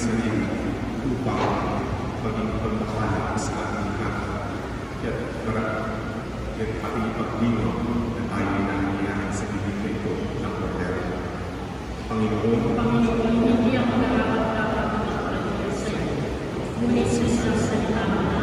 sarili upang maging pagpapala sa ating lahat. Kaya para kaya ating ipaglino na tayo ay nangyayari sa bibig na ito ng Cordero. Panginoon, Panginoon, hindi ako nakakapagpapagpapagpapagpapag sa iyo. Ngunit sa isang salita mo lamang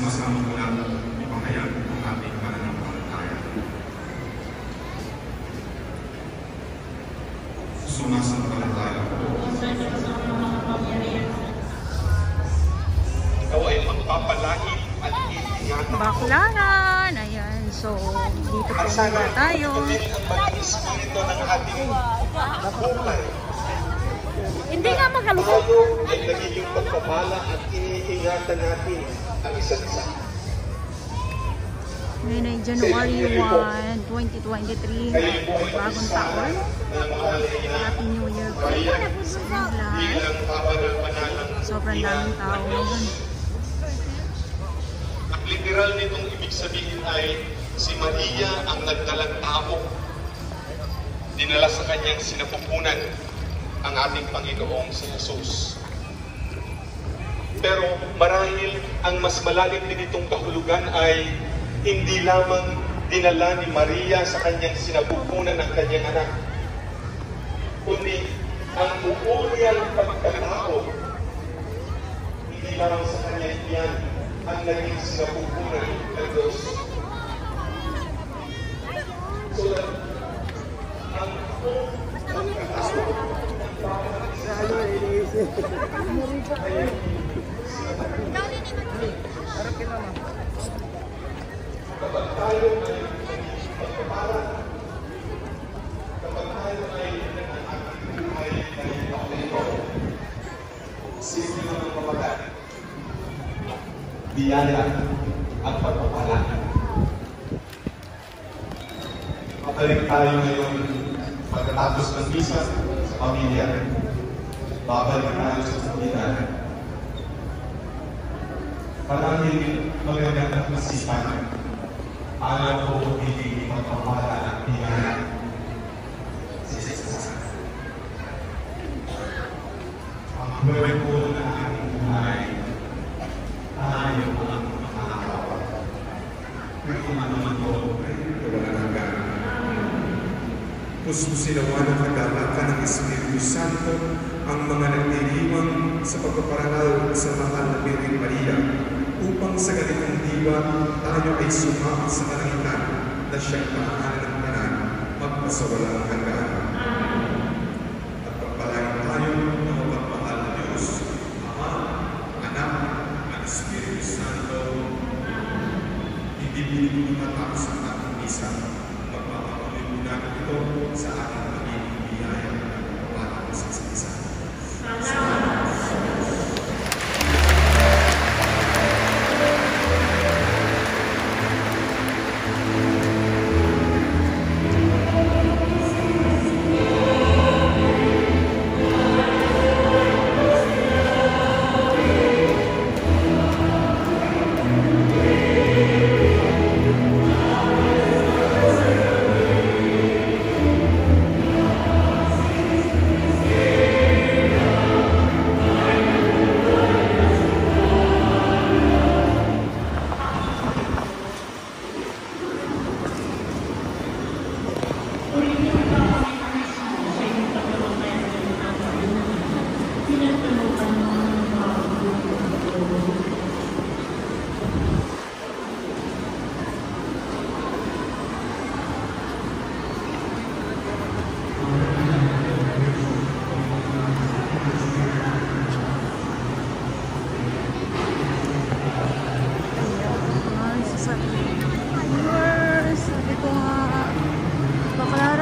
sama-sama ko lang ipahayag ang ating pananampalataya. Sumasampalataya ko ang Ikaw ay magpapalangin at iingatan. Baklangan! Ayan, so dito po At sana muna tayo. tutuloy ang maging espiritu ng ating buhay. Hindi nga makalukot. Tayo ay nagiging pagpapala at iniingatan natin ang isa't isa. Ngayon ay January 1, 2023. Bagong taon. Happy New Year po Sobrang daming tao ngayon. Ang literal nitong ibig sabihin ay si Maria ang nagdalang tao. Dinala sa kanyang sinapupunan ang ating Panginoong si Jesus. Pero marahil ang mas malalim din itong kahulugan ay hindi lamang dinala ni Maria sa kanyang sinapupunan ng kanyang anak, kundi ang buo niyang pagkatao hindi lamang sa kanya iyan ang naging sinapupunan ng Diyos. So ang buong pagkatao simple ang pamagat. Biyaya at pagpapala. Mabalik tayo ngayon pagkatapos ng misa sa pamilya. Babalik tayo sa sambitan. Parangin magandang at masipan. Ayaw ko hindi pagpapala at biyaya. Sa isa't isa. Ang buhay po ng ating buhay tayo ang makakawa. Kung ano man ito ay wala hanggan. Puspusilawan ng kagalakan ng Espiritu Santo ang mga nagdiriwang sa pagpaparangal sa mahal na Birhen Maria upang sa ganitong diwa tayo ay sumama sa kalangitan na siyang pangalan ng kanan magpasawalang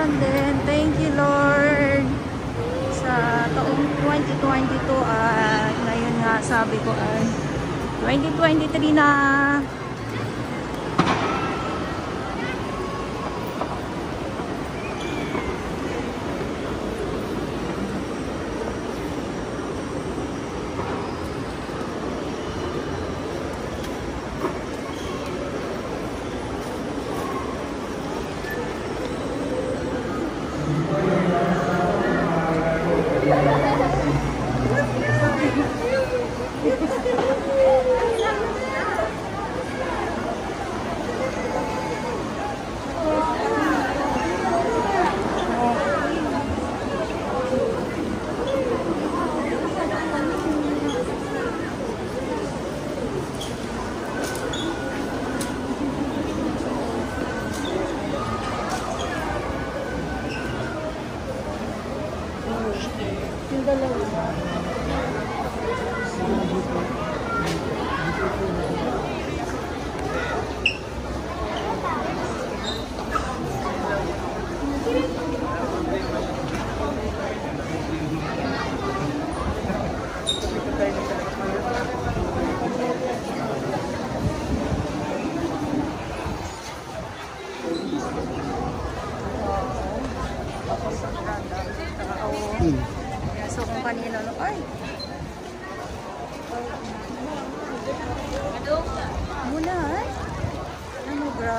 Ayan din. Thank you, Lord. Sa taong 2022, at ah, ngayon nga sabi ko ah, ay 2023 na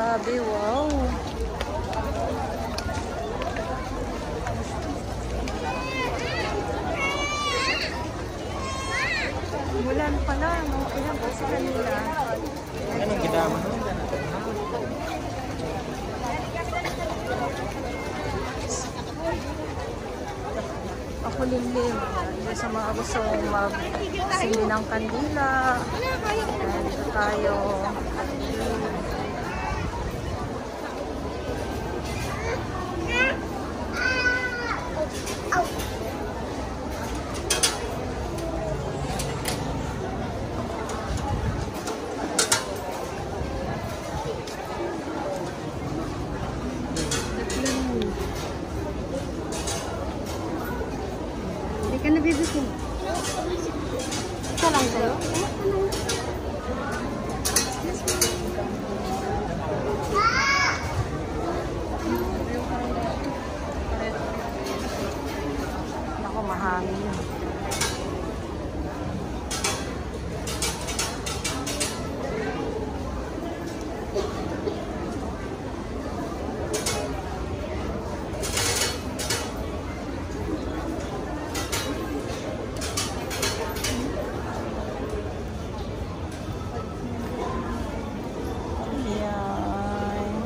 grabe, wow! Mulan pala, no? Ilan ba sa kanila? Anong gidama? Ako limlim. Hindi sa mga gusto mag-sili ng kandila. Dito tayo. Hindi ka nabibitin. Ito lang sa'yo? Ako, mahangin. Ayan.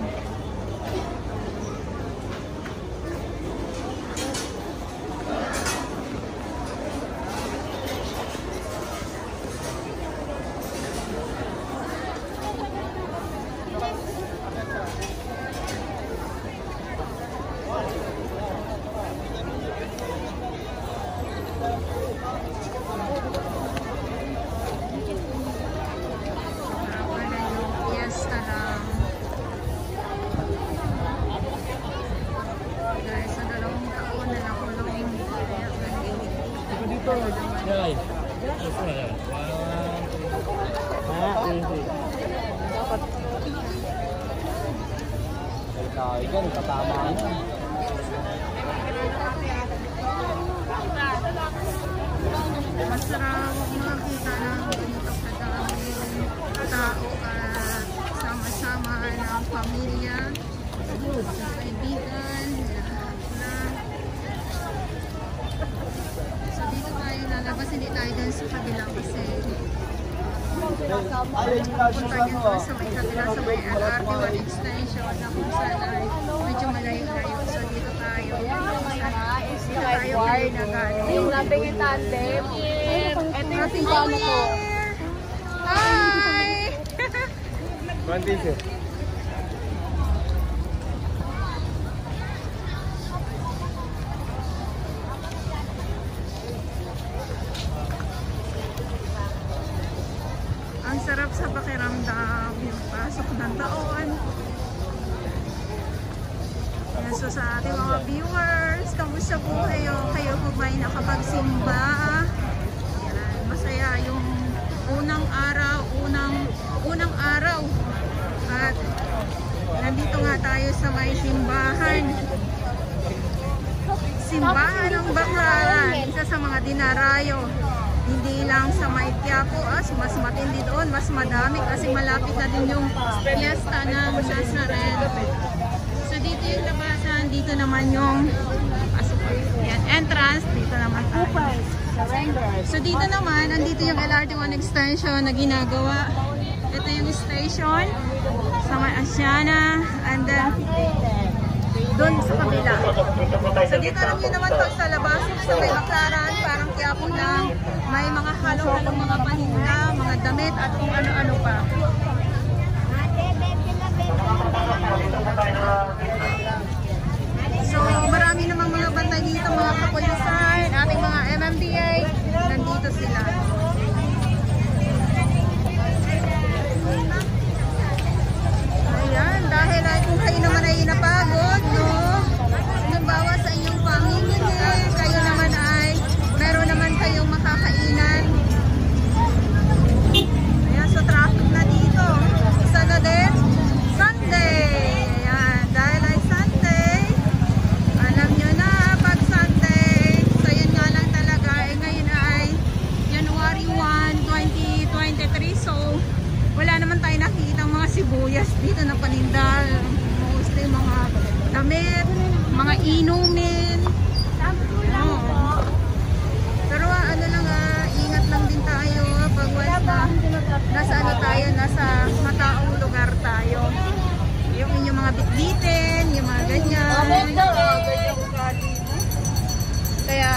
Wala yung fiesta lang. Dahil sa dalawang taon na nakulong. Ah. Ay, tayo dyan. Katama na. Masarap makakita ng ganito kadaming tao at sama-sama ng pamilya, kaibigan, lahat na. So dito tayo lalabas, hindi tayo dun sa kabila kasi punta niyo doon sa may kabila sa may LRT1 extension na kung saan ay medyo malayo-layo. So dito tayo. Dito tayo kayo na galing. Yung nating yung tandem. Ito yung to. Year! Hi! One taon. Kaya so sa ating mga viewers, kamusta po kayo? Kayo po ba'y nakapagsimba? Yan, masaya yung unang araw, unang unang araw. At nandito nga tayo sa may simbahan. Simbahan ng Baclaran, isa sa mga dinarayo. Hindi lang sa may Quiapo, as mas matindi doon, mas madami kasi malapit na din yung fiesta ng Nazareth. So dito yung labasan, dito naman yung pasok. Yan, entrance, dito naman tayo. So dito naman, andito yung LRT1 extension na ginagawa. Ito yung station sa may Asiana and then doon sa kabila. So dito alam nyo naman pag sa labas, sa may Baclaran, Quiapo lang, may mga halong-halong mga pahinga, inumin. Oo. Pero ah, ano lang ah, ingat lang din tayo pag once na nasa ano tayo, nasa mataong lugar tayo. Yung inyong mga bitbitin, yung mga ganyan. Kaya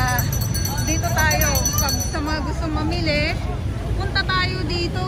dito tayo, pag sa mga gusto mamili, punta tayo dito.